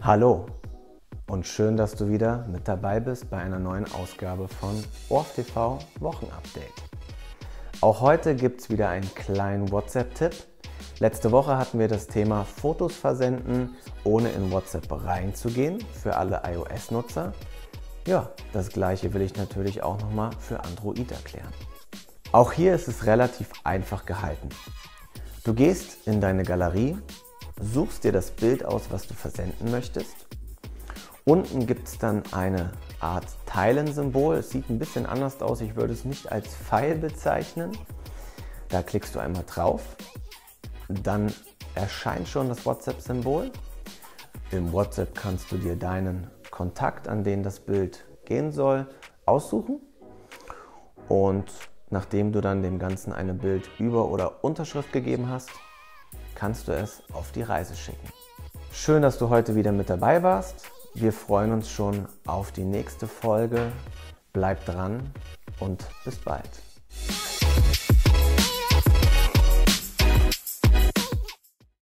Hallo und schön, dass du wieder mit dabei bist bei einer neuen Ausgabe von ORF TV Wochenupdate. Auch heute gibt es wieder einen kleinen WhatsApp-Tipp. Letzte Woche hatten wir das Thema Fotos versenden, ohne in WhatsApp reinzugehen für alle iOS-Nutzer. Ja, das gleiche will ich natürlich auch nochmal für Android erklären. Auch hier ist es relativ einfach gehalten. Du gehst in deine Galerie, suchst dir das Bild aus, was du versenden möchtest. Unten gibt es dann eine Art Teilen-Symbol. Es sieht ein bisschen anders aus. Ich würde es nicht als Pfeil bezeichnen. Da klickst du einmal drauf. Dann erscheint schon das WhatsApp-Symbol. Im WhatsApp kannst du dir deinen Kontakt, an den das Bild gehen soll, aussuchen. Und Nachdem du dann dem Ganzen eine Bild-Über- oder Unterschrift gegeben hast, kannst du es auf die Reise schicken. Schön, dass du heute wieder mit dabei warst. Wir freuen uns schon auf die nächste Folge. Bleib dran und bis bald.